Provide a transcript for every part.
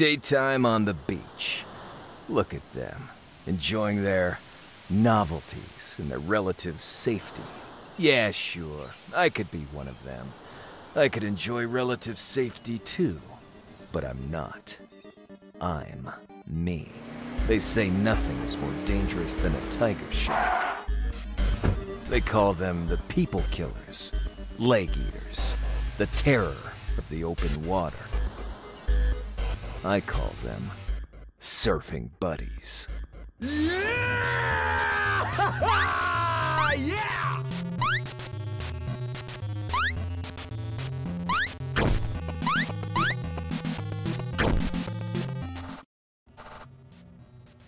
Daytime on the beach. Look at them, enjoying their novelties and their relative safety. Yeah, sure, I could be one of them. I could enjoy relative safety too, but I'm not. I'm me. They say nothing is more dangerous than a tiger shark. They call them the people killers, leg eaters, the terror of the open water. I call them surfing buddies. yeah! yeah!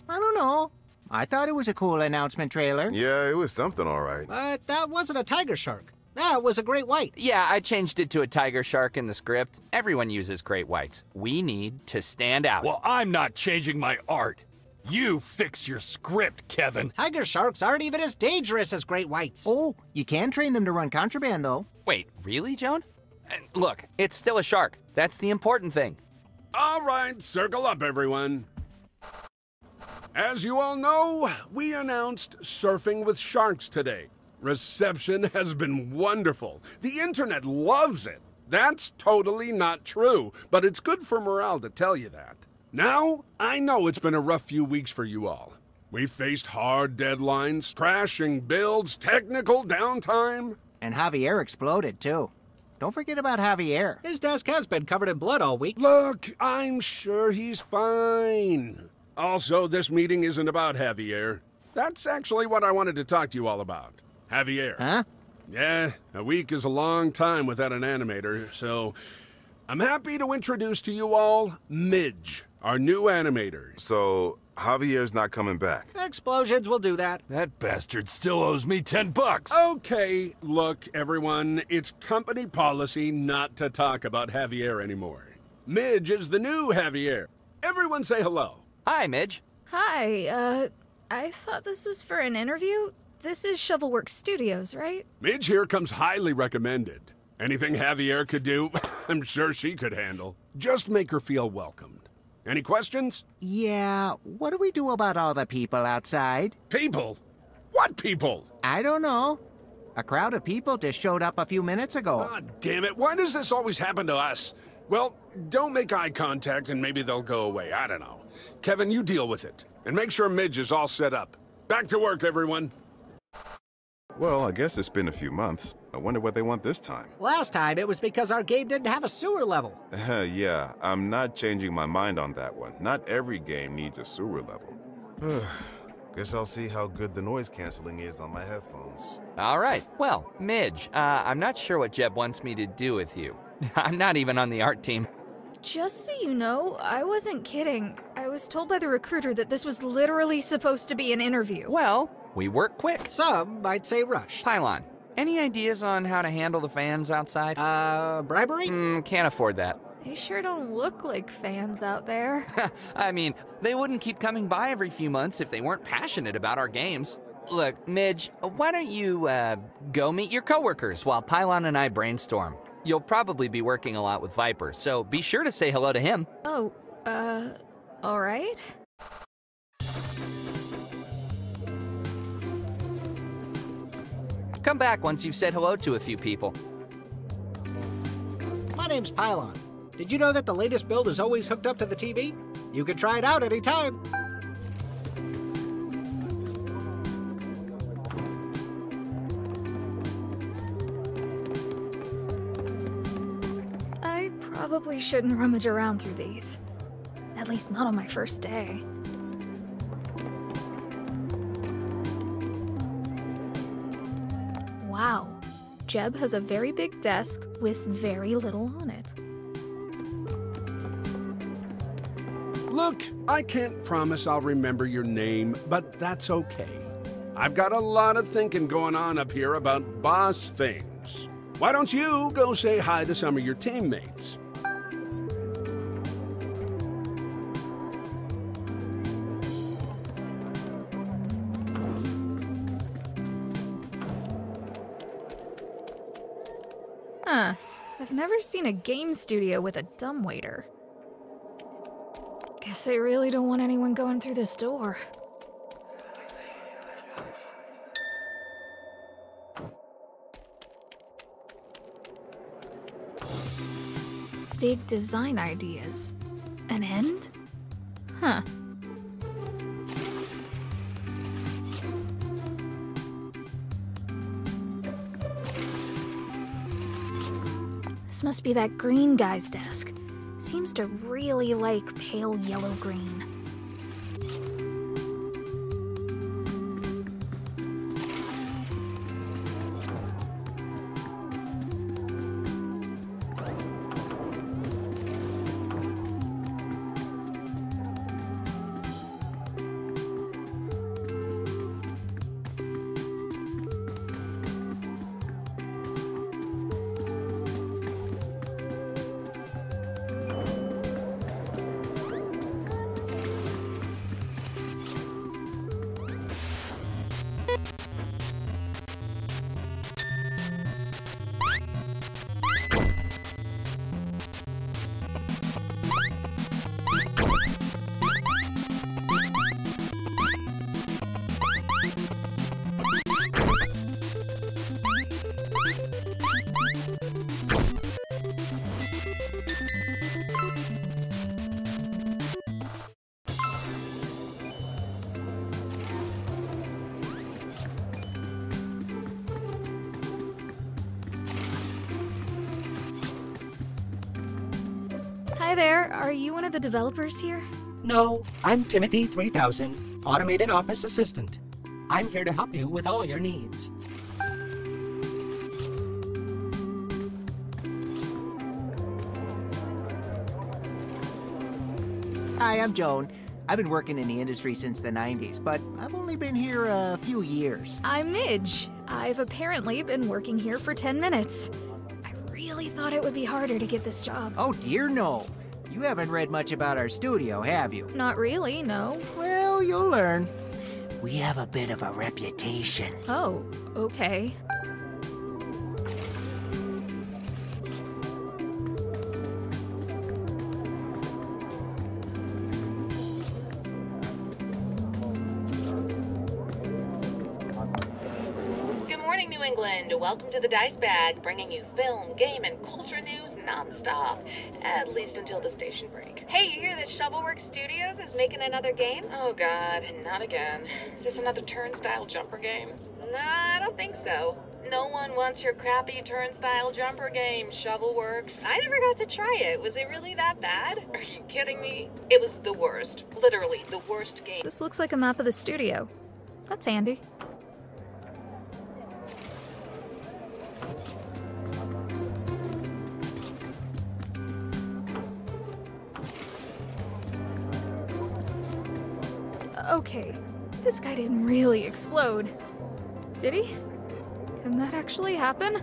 I don't know. I thought it was a cool announcement trailer. Yeah, it was something all right. But that wasn't a tiger shark. That was a great white. Yeah, I changed it to a tiger shark in the script. Everyone uses great whites. We need to stand out. Well, I'm not changing my art. You fix your script, Kevin. Tiger sharks aren't even as dangerous as great whites. Oh, you can train them to run contraband, though. Wait, really, Joan? Uh, look, it's still a shark. That's the important thing. All right, circle up, everyone. As you all know, we announced Surfing with Sharks today. Reception has been wonderful. The internet loves it. That's totally not true, but it's good for morale to tell you that. Now, I know it's been a rough few weeks for you all. We faced hard deadlines, crashing builds, technical downtime. And Javier exploded, too. Don't forget about Javier. His desk has been covered in blood all week. Look, I'm sure he's fine. Also, this meeting isn't about Javier. That's actually what I wanted to talk to you all about. Javier. Huh? Yeah, a week is a long time without an animator, so I'm happy to introduce to you all Midge, our new animator. So, Javier's not coming back. Explosions will do that. That bastard still owes me 10 bucks. Okay, look, everyone, it's company policy not to talk about Javier anymore. Midge is the new Javier. Everyone say hello. Hi, Midge. Hi, uh, I thought this was for an interview. This is Shovelworks Studios, right? Midge here comes highly recommended. Anything Javier could do, I'm sure she could handle. Just make her feel welcomed. Any questions? Yeah, what do we do about all the people outside? People? What people? I don't know. A crowd of people just showed up a few minutes ago. God damn it, why does this always happen to us? Well, don't make eye contact and maybe they'll go away. I don't know. Kevin, you deal with it. And make sure Midge is all set up. Back to work, everyone. Well, I guess it's been a few months. I wonder what they want this time. Last time it was because our game didn't have a sewer level. yeah, I'm not changing my mind on that one. Not every game needs a sewer level. Guess I'll see how good the noise canceling is on my headphones. All right. Well, Midge, uh, I'm not sure what Jeb wants me to do with you. I'm not even on the art team. Just so you know, I wasn't kidding. I was told by the recruiter that this was literally supposed to be an interview. Well, we work quick. Some might say rush. Pylon, any ideas on how to handle the fans outside? Uh, bribery? Mm, can't afford that. They sure don't look like fans out there. I mean, they wouldn't keep coming by every few months if they weren't passionate about our games. Look, Midge, why don't you, uh, go meet your coworkers while Pylon and I brainstorm? You'll probably be working a lot with Viper, so be sure to say hello to him. oh, uh, alright. Come back once you've said hello to a few people. My name's Pylon. Did you know that the latest build is always hooked up to the TV? You can try it out anytime. I probably shouldn't rummage around through these. At least not on my first day. Jeb has a very big desk with very little on it. Look, I can't promise I'll remember your name, but that's okay. I've got a lot of thinking going on up here about boss things. Why don't you go say hi to some of your teammates? Never seen a game studio with a dumbwaiter. Guess they really don't want anyone going through this door. Big design ideas. An end? Huh. Must be that green guy's desk. Seems to really like pale yellow green. Hi there, are you one of the developers here? No, I'm Timothy 3000, Automated Office Assistant. I'm here to help you with all your needs. Hi, I'm Joan. I've been working in the industry since the 90s, but I've only been here a few years. I'm Midge. I've apparently been working here for 10 minutes. I really thought it would be harder to get this job. Oh, dear no. You haven't read much about our studio, have you? Not really, no. Well, you'll learn. We have a bit of a reputation. Oh, okay. Good morning, New England. Welcome to the Dice Bag, bringing you film, game, and culture news nonstop, at least until the station break. Hey, you hear that Shovelworks Studios is making another game? Oh god, not again. Is this another turnstile jumper game? Nah, I don't think so. No one wants your crappy turnstile jumper game, Shovelworks. I never got to try it. Was it really that bad? Are you kidding me? It was the worst. Literally, the worst game. This looks like a map of the studio. That's handy. Okay, this guy didn't really explode. Did he? Can that actually happen?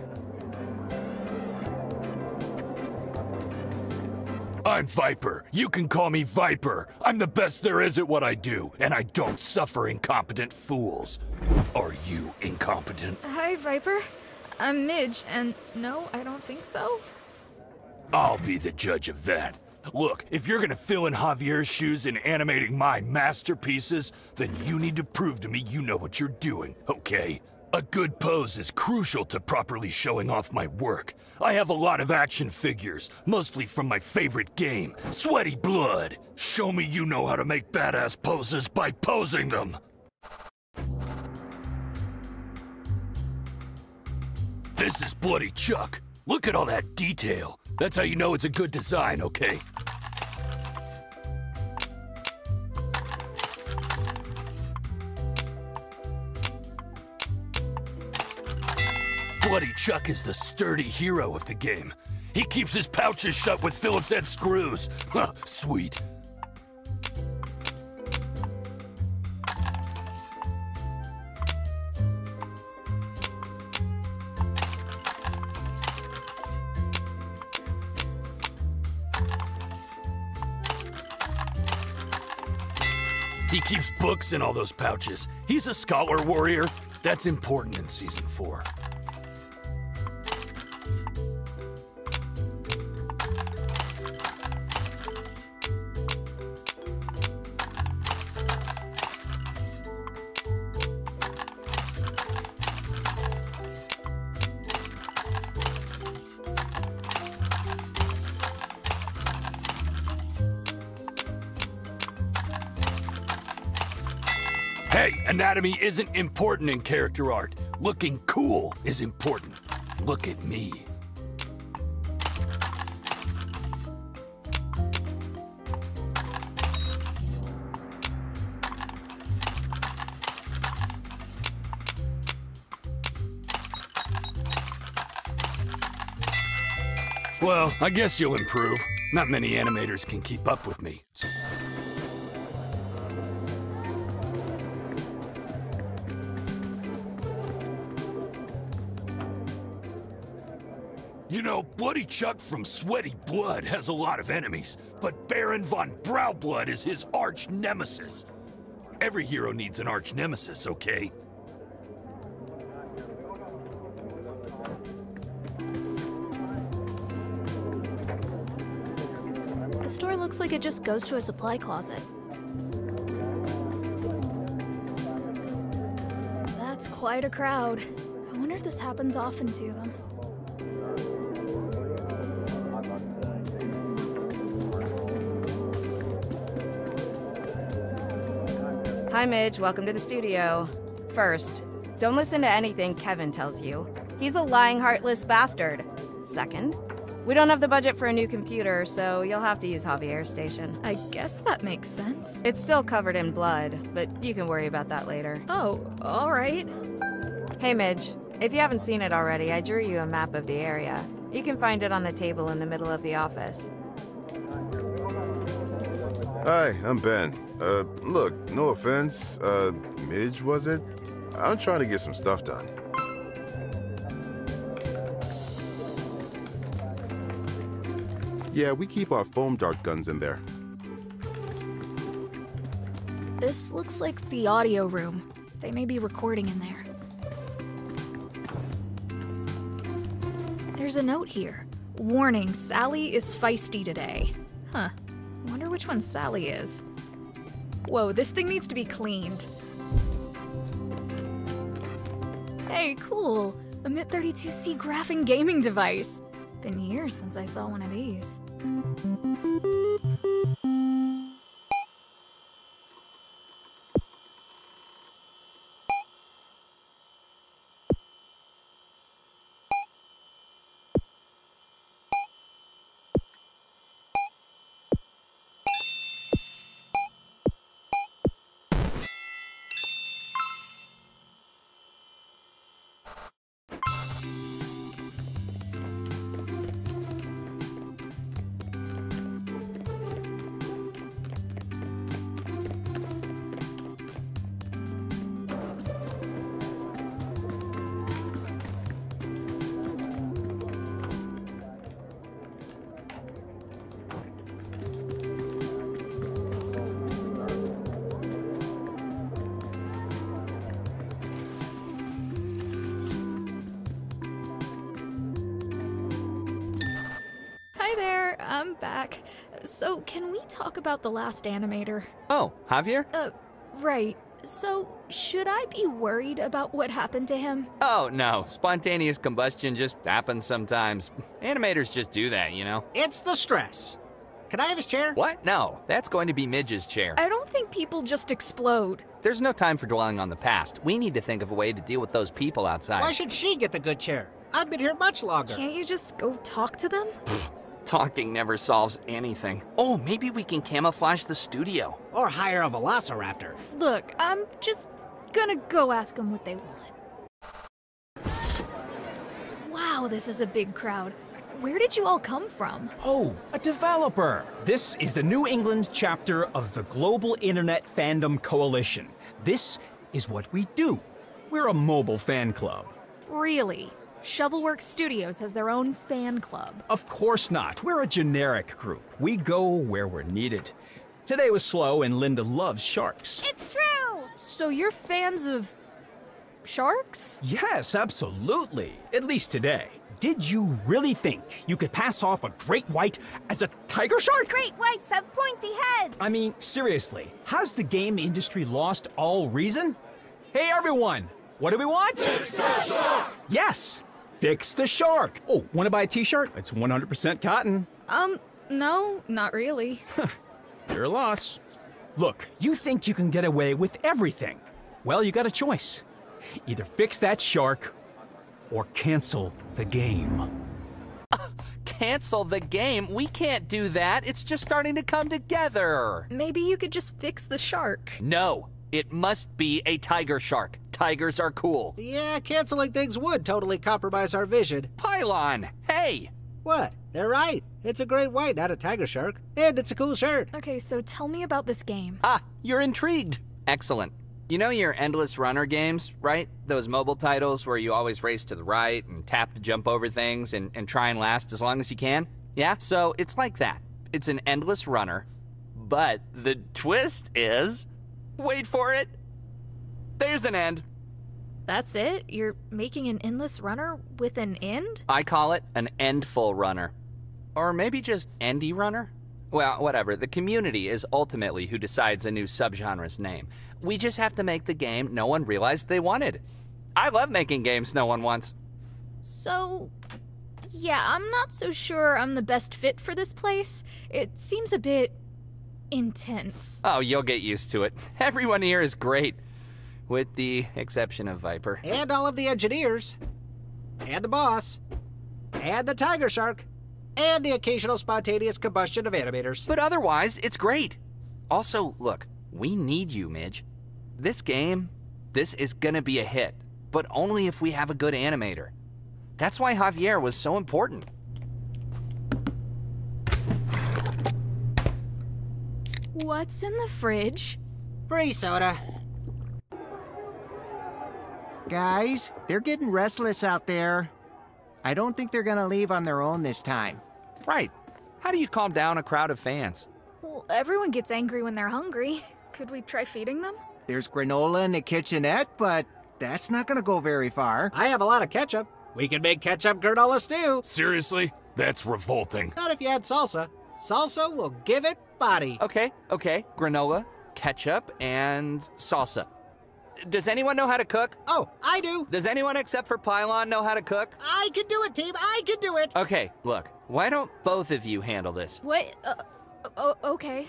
I'm Viper. You can call me Viper. I'm the best there is at what I do, and I don't suffer incompetent fools. Are you incompetent? Hi, Viper. I'm Midge, and no, I don't think so. I'll be the judge of that. Look, if you're gonna fill in Javier's shoes in animating my masterpieces, then you need to prove to me you know what you're doing, okay? A good pose is crucial to properly showing off my work. I have a lot of action figures, mostly from my favorite game, Sweaty Blood. Show me you know how to make badass poses by posing them. This is Bloody Chuck. Look at all that detail. That's how you know it's a good design, okay? Bloody Chuck is the sturdy hero of the game. He keeps his pouches shut with Phillips head screws. Huh, sweet. Keeps books in all those pouches. He's a scholar warrior. That's important in season four. Anatomy isn't important in character art. Looking cool is important. Look at me. Well, I guess you'll improve. Not many animators can keep up with me. Bloody Chuck from Sweaty Blood has a lot of enemies, but Baron von Browblood is his arch nemesis. Every hero needs an arch nemesis, okay? The store looks like it just goes to a supply closet. That's quite a crowd. I wonder if this happens often to them. Hi, Midge. Welcome to the studio. First, don't listen to anything Kevin tells you. He's a lying, heartless bastard. Second, we don't have the budget for a new computer, so you'll have to use Javier Station. I guess that makes sense. It's still covered in blood, but you can worry about that later. Oh, alright. Hey, Midge. If you haven't seen it already, I drew you a map of the area. You can find it on the table in the middle of the office. Hi, I'm Ben. Uh, look, no offense. Uh, Midge, was it? I'm trying to get some stuff done. Yeah, we keep our foam dart guns in there. This looks like the audio room. They may be recording in there. There's a note here. Warning, Sally is feisty today. Huh. Wonder which one Sally is. Whoa, this thing needs to be cleaned. Hey, cool. A MIT-32C graphing gaming device. Been years since I saw one of these. Back. So, can we talk about the last animator? Oh, Javier? Uh, right. So, should I be worried about what happened to him? Oh, no. Spontaneous combustion just happens sometimes. Animators just do that, you know? It's the stress. Can I have his chair? What? No, that's going to be Midge's chair. I don't think people just explode. There's no time for dwelling on the past. We need to think of a way to deal with those people outside. Why should she get the good chair? I've been here much longer. Can't you just go talk to them? Talking never solves anything. Oh, maybe we can camouflage the studio. Or hire a velociraptor. Look, I'm just gonna go ask them what they want. Wow, this is a big crowd. Where did you all come from? Oh, a developer! This is the New England chapter of the Global Internet Fandom Coalition. This is what we do. We're a mobile fan club. Really? Shovelworks Studios has their own fan club. Of course not. We're a generic group. We go where we're needed. Today was slow, and Linda loves sharks. It's true! So you're fans of. sharks? Yes, absolutely. At least today. Did you really think you could pass off a great white as a tiger shark? Great whites have pointy heads! I mean, seriously, has the game industry lost all reason? Hey everyone, what do we want? Fix shark! Yes, fix the shark. Oh, want to buy a t-shirt? It's 100% cotton. Um, no, not really. You're a loss. Look, you think you can get away with everything. Well, you got a choice. Either fix that shark or cancel the game. Cancel the game? We can't do that. It's just starting to come together. Maybe you could just fix the shark. No, it must be a tiger shark. Tigers are cool. Yeah, canceling things would totally compromise our vision. Pylon, hey! What? They're right. It's a great white, not a tiger shark. And it's a cool shirt. Okay, so tell me about this game. Ah, you're intrigued. Excellent. You know your endless runner games, right? Those mobile titles where you always race to the right and tap to jump over things and, and try and last as long as you can? Yeah? So it's like that. It's an endless runner, but the twist is wait for it. There's an end. That's it? You're making an endless runner with an end? I call it an endful runner. Or maybe just endy runner? Well, whatever. The community is ultimately who decides a new subgenre's name. We just have to make the game no one realized they wanted. I love making games no one wants. So, yeah, I'm not so sure I'm the best fit for this place. It seems a bit intense. Oh, you'll get used to it. Everyone here is great, with the exception of Viper. And all of the engineers. And the boss. And the tiger shark. And the occasional spontaneous combustion of animators. But otherwise, it's great. Also, look, we need you, Midge. This game, this is gonna be a hit, but only if we have a good animator. That's why Javier was so important. What's in the fridge? Free soda. Guys, they're getting restless out there. I don't think they're gonna leave on their own this time. Right. How do you calm down a crowd of fans? Well, everyone gets angry when they're hungry. Could we try feeding them? There's granola in the kitchenette, but that's not gonna go very far. I have a lot of ketchup. We can make ketchup granola stew. Seriously? That's revolting. Not if you add salsa. Salsa will give it body. Okay, okay. Granola, ketchup, and salsa. Does anyone know how to cook? Oh, I do. Does anyone except for Pylon know how to cook? I can do it, team. I can do it. Okay, look. Why don't both of you handle this? What? Uh, oh, okay.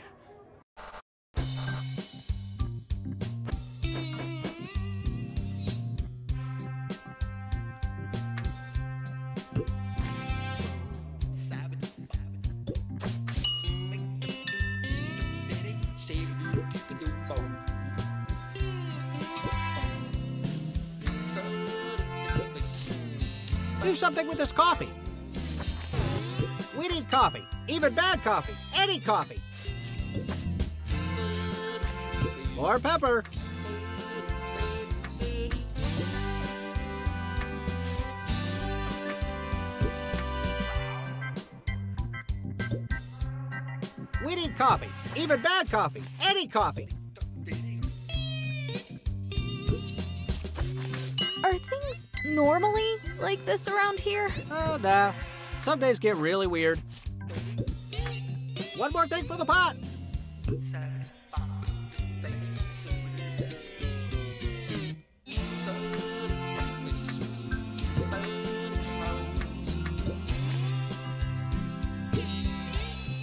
Do something with this coffee. We need coffee. Even bad coffee. Any coffee. More pepper. We need coffee. Even bad coffee. Any coffee. Normally like this around here? Oh, nah. Some days get really weird. One more thing for the pot.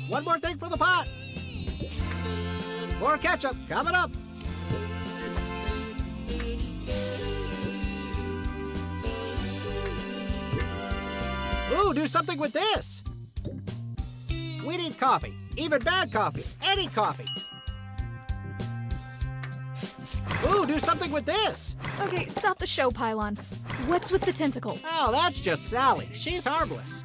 One more thing for the pot. More ketchup coming up. Ooh, do something with this. We need coffee. Even bad coffee. Any coffee. Ooh, do something with this. Okay, stop the show, Pylon. What's with the tentacle? Oh, that's just Sally. She's harmless.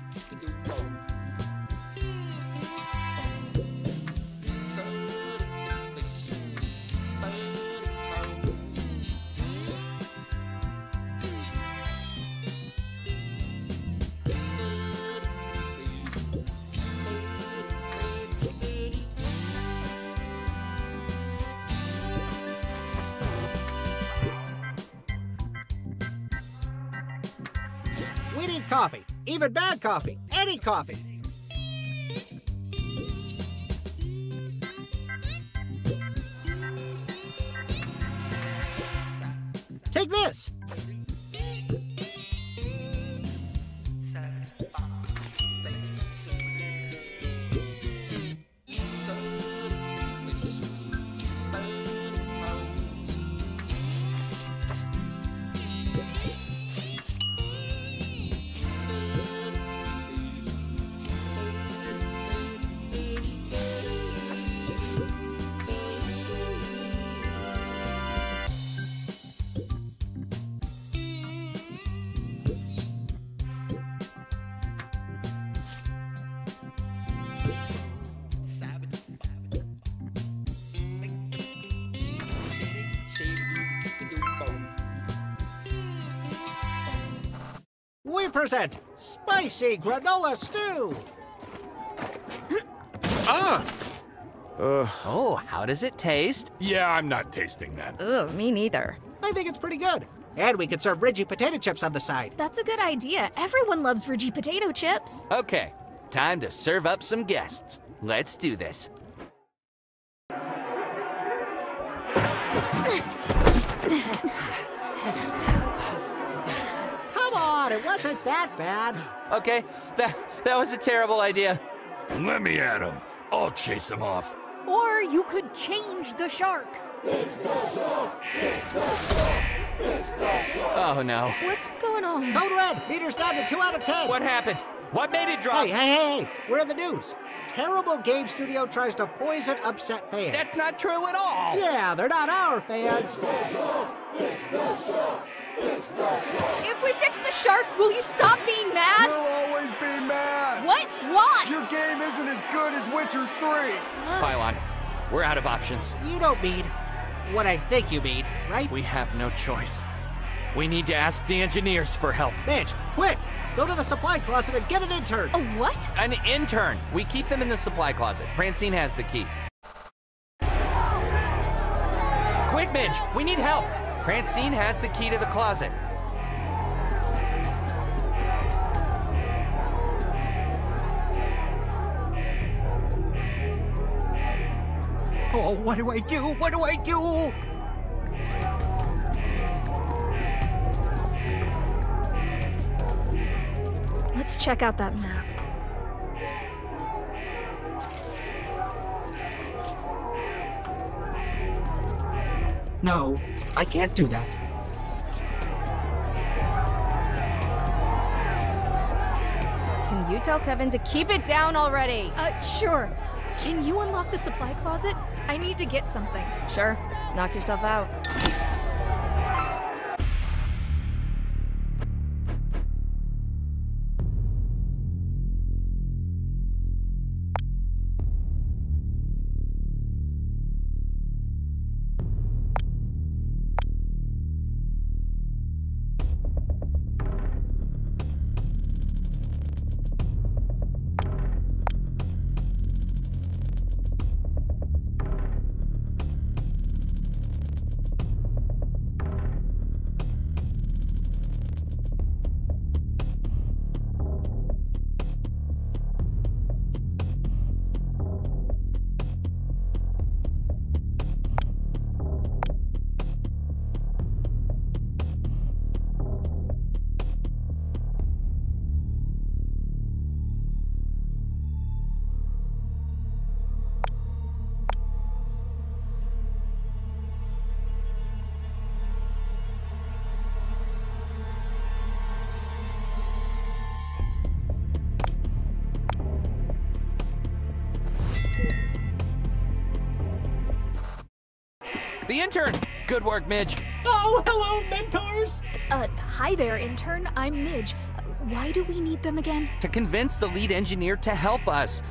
Coffee. Even bad coffee. Any coffee. We present Spicy Granola Stew! ah! Uh. Oh, how does it taste? Yeah, I'm not tasting that. Ugh, me neither. I think it's pretty good. And we could serve Reggie potato chips on the side. That's a good idea. Everyone loves Reggie potato chips. Okay, time to serve up some guests. Let's do this. Come on, it wasn't that bad. Okay, that that was a terrible idea. Let me at him. I'll chase him off. Or you could change the shark. Oh no. What's going on? Code red, meter's down to 2 out of 10. What happened? What made it drop? Hey, hey, hey, we're in the news. Terrible Game Studio tries to poison upset fans. That's not true at all. Yeah, they're not our fans. If we fix the shark, will you stop being mad? We'll always be mad. What? Why? Your game isn't as good as Witcher 3. Pylon, we're out of options. You don't mean what I think you mean, right? We have no choice. We need to ask the engineers for help. Midge, quick! Go to the supply closet and get an intern. A what? An intern. We keep them in the supply closet. Francine has the key. Quick, Midge! We need help! Francine has the key to the closet. Oh, what do I do? What do I do? Check out that map. No, I can't do that. Can you tell Kevin to keep it down already? Uh, sure. Can you unlock the supply closet? I need to get something. Sure. Knock yourself out. Intern! Good work, Midge. Oh, hello, mentors! Uh, hi there, intern. I'm Midge. Why do we need them again? To convince the lead engineer to help us.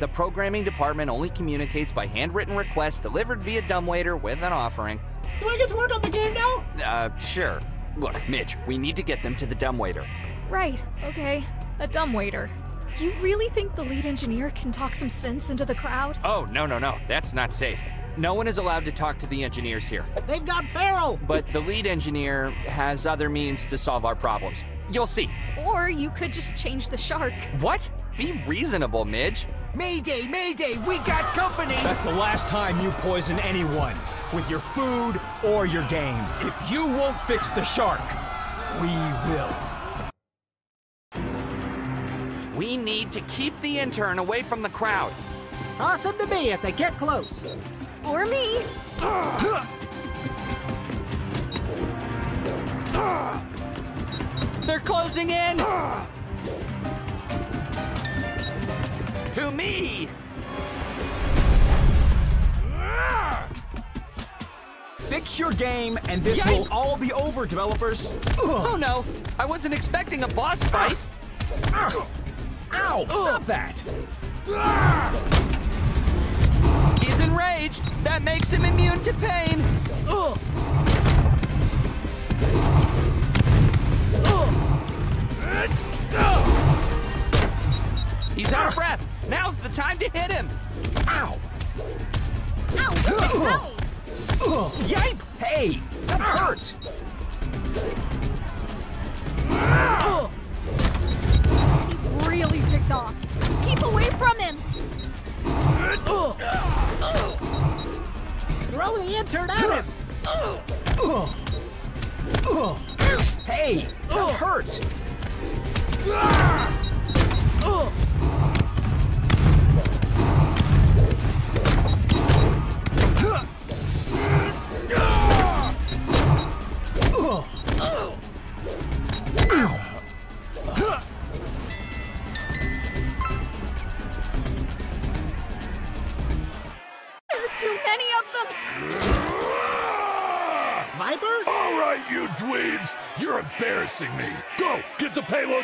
The programming department only communicates by handwritten request delivered via dumbwaiter with an offering. Do I get to work on the game now? Uh, sure. Look, Midge, we need to get them to the dumbwaiter. Right, okay. A dumbwaiter. You really think the lead engineer can talk some sense into the crowd? Oh, no, no, no. That's not safe. No one is allowed to talk to the engineers here. They've got Barrel! But the lead engineer has other means to solve our problems. You'll see. Or you could just change the shark. What? Be reasonable, Midge. Mayday, Mayday, we got company! That's the last time you poison anyone with your food or your game. If you won't fix the shark, we will. We need to keep the intern away from the crowd. Awesome to me if they get close. Or me. They're closing in! to me! Fix your game, and this Yikes. will all be over, developers. Oh no! I wasn't expecting a boss fight! Ow! Stop that! Enraged. That makes him immune to pain. Ugh. He's out of breath. Now's the time to hit him. Ow. Ow! Ow! Yipe! Hey, that hurts. He's really ticked off. Keep away from him. Throw the intern at him! Hey, that hurts.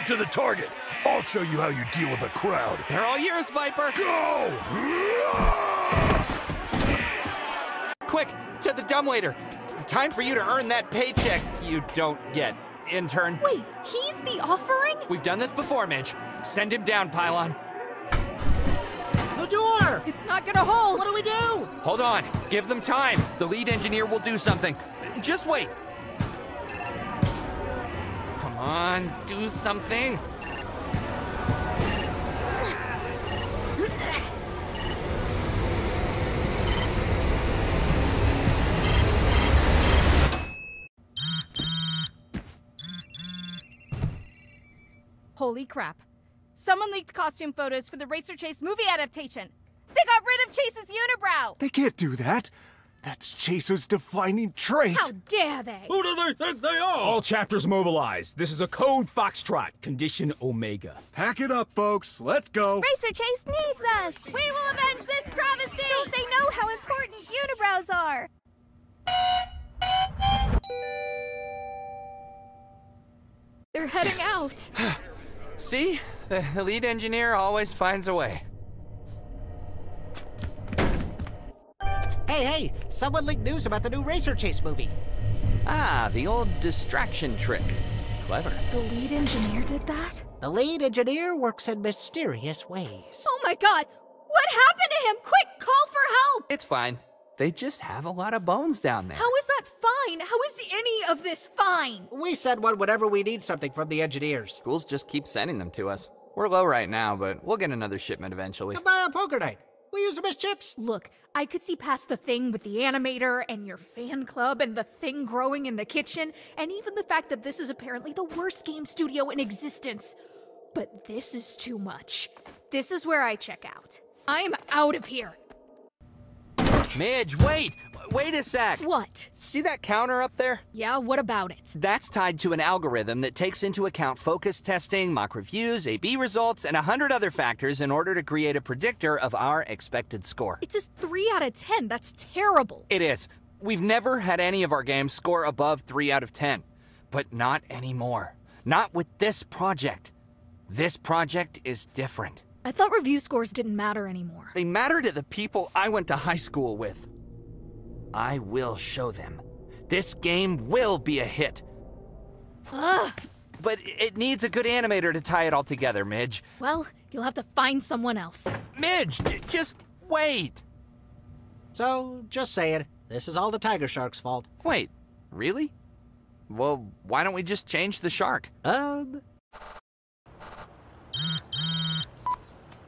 The to the target! I'll show you how you deal with a crowd! They're all yours, Viper. Go! Quick, to the dumbwaiter. Time for you to earn that paycheck you don't get, intern. Wait, he's the offering? We've done this before, Midge. Send him down, Pylon. The door! It's not gonna hold. What do we do? Hold on. Give them time. The lead engineer will do something. Just wait. Come on, do something. Holy crap. Someone leaked costume photos for the Racer Chase movie adaptation. They got rid of Chase's unibrow! They can't do that. That's Chaser's defining trait. How dare they? Who do they think they are? All chapters mobilized. This is a code Foxtrot, condition Omega. Pack it up, folks. Let's go. Racer Chase needs us! We will avenge this travesty! Don't they know how important unibrows are? They're heading out. See? The the lead engineer always finds a way. Hey, hey, someone leaked news about the new Racer Chase movie. Ah, the old distraction trick. Clever. The lead engineer did that? The lead engineer works in mysterious ways. Oh my god! What happened to him? Quick, call for help! It's fine. They just have a lot of bones down there. How is that fine? How is any of this fine? We send one whenever we need something from the engineers. Schools just keep sending them to us. We're low right now, but we'll get another shipment eventually. Come by a poker night. We use them as chips. Look, I could see past the thing with the animator and your fan club and the thing growing in the kitchen, and even the fact that this is apparently the worst game studio in existence. But this is too much. This is where I check out. I'm out of here. Midge, wait! Wait a sec! What? See that counter up there? Yeah, what about it? That's tied to an algorithm that takes into account focus testing, mock reviews, A-B results, and a hundred other factors in order to create a predictor of our expected score. It says 3 out of 10. That's terrible. It is. We've never had any of our games score above 3 out of 10. But not anymore. Not with this project. This project is different. I thought review scores didn't matter anymore. They matter to the people I went to high school with. I will show them. This game will be a hit. Ugh. But it needs a good animator to tie it all together, Midge. Well, you'll have to find someone else. Midge, just wait. So, just saying, this is all the Tiger Shark's fault. Wait, really? Well, why don't we just change the shark? Um,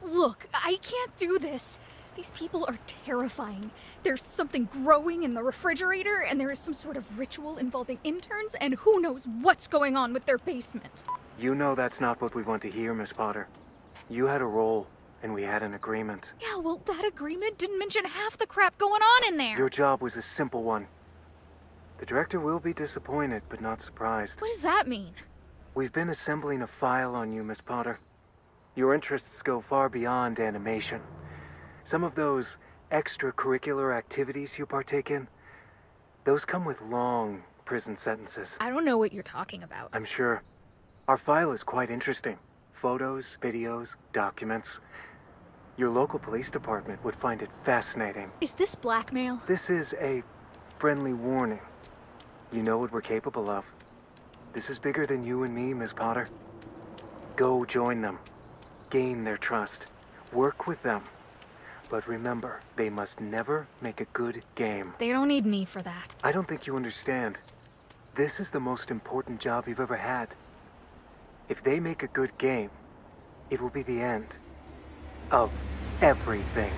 Look, I can't do this. These people are terrifying. There's something growing in the refrigerator, and there is some sort of ritual involving interns, and who knows what's going on with their basement. You know that's not what we want to hear, Miss Potter. You had a role, and we had an agreement. Yeah, well, that agreement didn't mention half the crap going on in there. Your job was a simple one. The director will be disappointed, but not surprised. What does that mean? We've been assembling a file on you, Miss Potter. Your interests go far beyond animation. Some of those extracurricular activities you partake in, those come with long prison sentences. I don't know what you're talking about. I'm sure. Our file is quite interesting. Photos, videos, documents. Your local police department would find it fascinating. Is this blackmail? This is a friendly warning. You know what we're capable of. This is bigger than you and me, Miss Potter. Go join them. Gain their trust. Work with them. But remember, they must never make a good game. They don't need me for that. I don't think you understand. This is the most important job you've ever had. If they make a good game, it will be the end of everything.